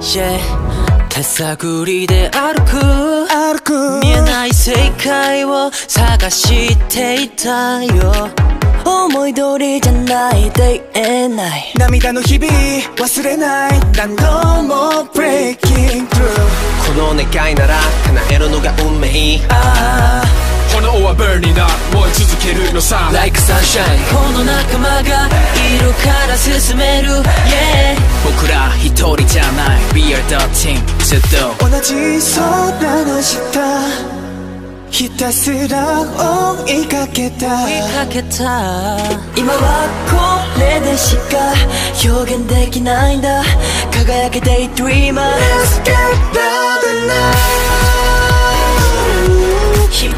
Yeah 手探りで歩く。歩く見えない世界を探していたよ。思い通りじゃない day and night 涙の日々忘れない。何度も breaking through この願いなら叶えるのが運命。あ炎は burning up 続けるのさ。Like sunshine. この仲間がいるから進める。Yeah. 僕ら一人じゃない。We are the team. ずっと。同じ空の下。ひたすら追いかけた。追いかけた。今はこれでしか表現できないんだ。輝け Daydreamer Let's get louder now 響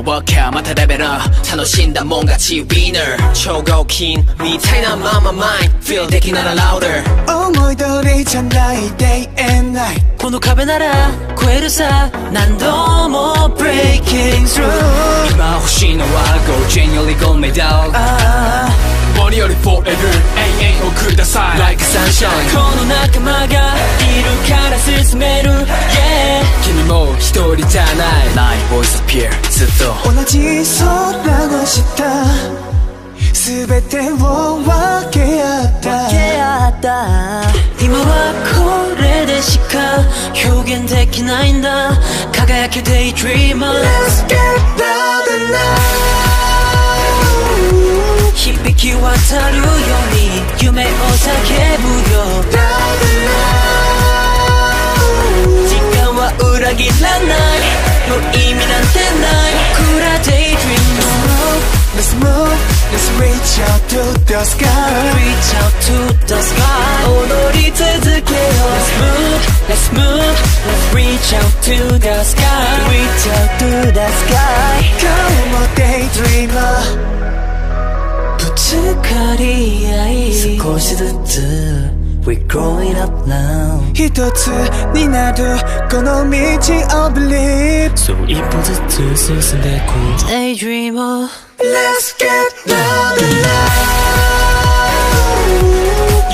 Out work out またレベル楽しんだもん勝ち Winner 超合金みたいなまま Mind Feel できなら Louder 思い通りじゃない day and night この壁なら越えるさ何度も Breaking through 今欲しいのは Go genuinely gold medal 森より forever 永遠をください Like sunshine この仲間が Voice appear ずっと。同じ空の下全てを分け合った。分け合った。今はこれでしか表現できないんだ。輝け Daydreamer Let's get louder now 響き渡るように夢を叫ぶよ。時間は裏切らない無意味なんてないクラ Daydream Let's move, let's reach out to the sky Reach out to the sky 踊り続けよう Let's move, let's move Let's reach out to the sky Reach out to the sky Come on daydreamer ぶつかり合い少しずつ We're growing up now 一つになるこの道 of belief そう一歩ずつ進んでく Daydreamer Let's get louder now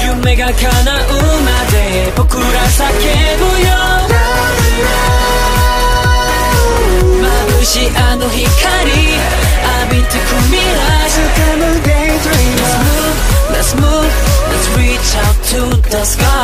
夢が叶うまで僕ら叫ぶよ眩しいあの光 The sky.